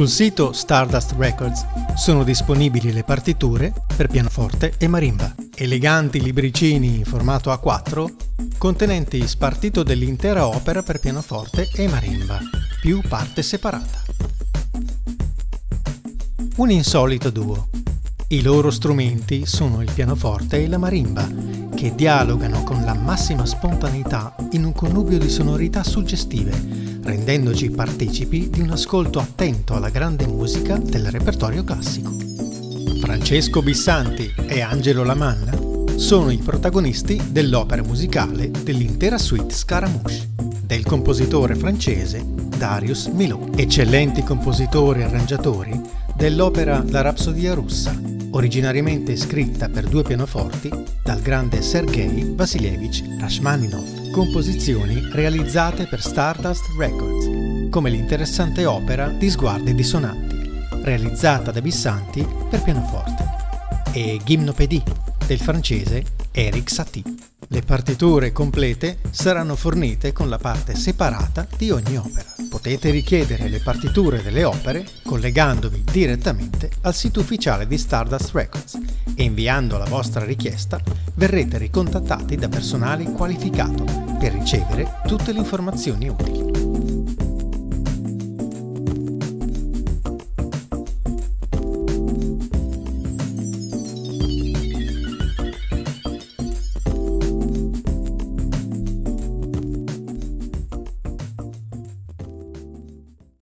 Sul sito Stardust Records sono disponibili le partiture per pianoforte e marimba, eleganti libricini in formato A4 contenenti spartito dell'intera opera per pianoforte e marimba, più parte separata. Un insolito duo. I loro strumenti sono il pianoforte e la marimba, che dialogano con la massima spontaneità in un connubio di sonorità suggestive rendendoci partecipi di un ascolto attento alla grande musica del repertorio classico. Francesco Bissanti e Angelo Lamanna sono i protagonisti dell'opera musicale dell'intera suite Scaramouche del compositore francese Darius Milhaud, eccellenti compositori e arrangiatori dell'opera La Rapsodia russa, originariamente scritta per due pianoforti dal grande Sergei Vasilievich Rashmaninov, composizioni realizzate per Stardust Records, come l'interessante opera di Sguardi dissonanti, realizzata da Bissanti per pianoforte, e Gymnopédie del francese Eric Satie. Le partiture complete saranno fornite con la parte separata di ogni opera. Potete richiedere le partiture delle opere collegandovi direttamente al sito ufficiale di Stardust Records e inviando la vostra richiesta verrete ricontattati da personale qualificato per ricevere tutte le informazioni utili.